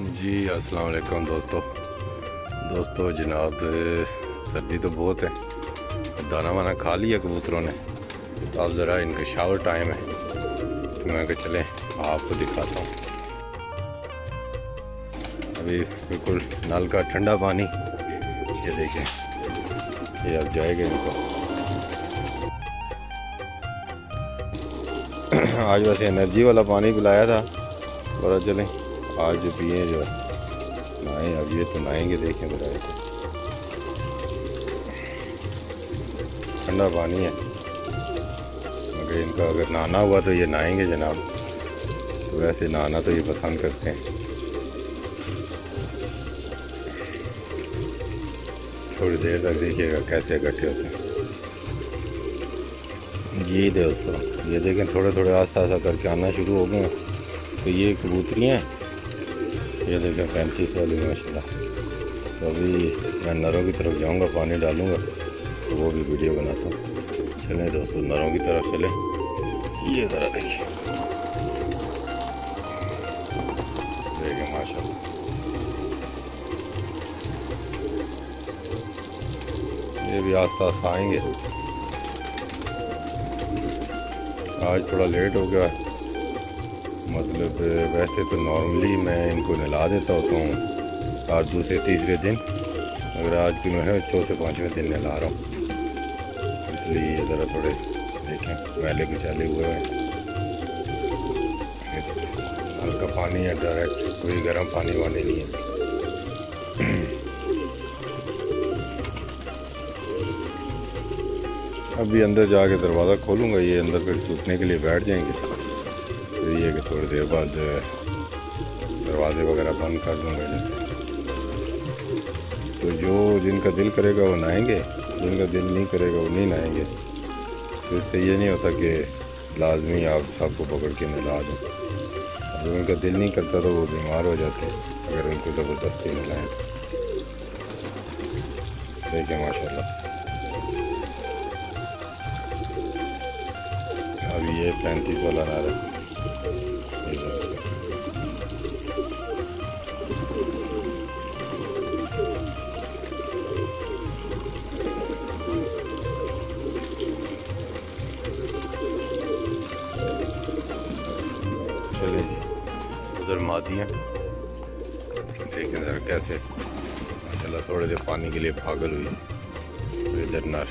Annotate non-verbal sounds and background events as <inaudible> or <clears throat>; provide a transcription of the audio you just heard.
जी, अस्सलाम वालेकुम दोस्तों। दोस्तों, जनाब, सर्दी तो बहुत है। दाना वाना खा लिया कबूतरों ने। अब ज़रा इनका शावर टाइम है। तो मैं चलें, आपको दिखाता हूँ। अभी बिल्कुल नल का ठंडा पानी। ये देखें, ये अब जाएगा इनको। <clears throat> आज वैसे एनर्जी वाला पानी पिलाया था। और चलें। आज जो पिए जो नहाए, अब ये तो नहाएँगे, देखें ज़रा ठंडा पानी है। मगर इनका अगर नहाना हुआ तो ये नहाएँगे जनाब। तो वैसे नहाना तो ये पसंद करते हैं। थोड़ी देर तक देखिएगा कैसे इकट्ठे होते हैं। जी दोस्तों ये देखें थोड़े थोड़े आस्ता आस्ता करके आना शुरू हो गए तो ये कबूतरियाँ ये देखें पैंतीस वाली माशा तो अभी मैं नरों की तरफ़ जाऊँगा, पानी डालूँगा तो वो भी वीडियो बनाता हूँ। चलें दोस्तों, नरों की तरफ़ चलें। ये ज़रा देखिए। देखें माशा ये भी आस्ता आस्ता आएँगे। आज थोड़ा लेट हो गया मतलब वैसे तो नॉर्मली मैं इनको नहला देता होता हूँ। आज दूसरे, तीसरे दिन अगर आज की मैं चौथे, पाँचवें दिन नहला रहा हूँ। इसलिए ये ज़रा थोड़े देखें, मैले कुचाले हुए हैं। हल्का पानी है डायरेक्ट कोई गर्म पानी वानी नहीं है। अभी अंदर जाके दरवाज़ा खोलूँगा, ये अंदर फिर सूखने के लिए बैठ जाएँगे। फिर ये कि थोड़ी देर बाद दरवाजे वगैरह बंद कर दूँगा जैसे तो जो जिनका दिल करेगा वो नहाएँगे, जिनका दिल नहीं करेगा वो नहीं नहाएँगे। तो इससे ये नहीं होता कि लाजमी आप सबको पकड़ के नहला दें। अगर उनका दिल नहीं करता तो वो बीमार हो जाते हैं, अगर उनको ज़बरदस्ती नहलाएँ देखिए माशाल्लाह। अभी ये पैंतीस वाला नारा चलिए, उधर मादी हैं। देखें कैसे। माशाल्लाह, थोड़े देर पानी के लिए पागल हुई। इधर नर।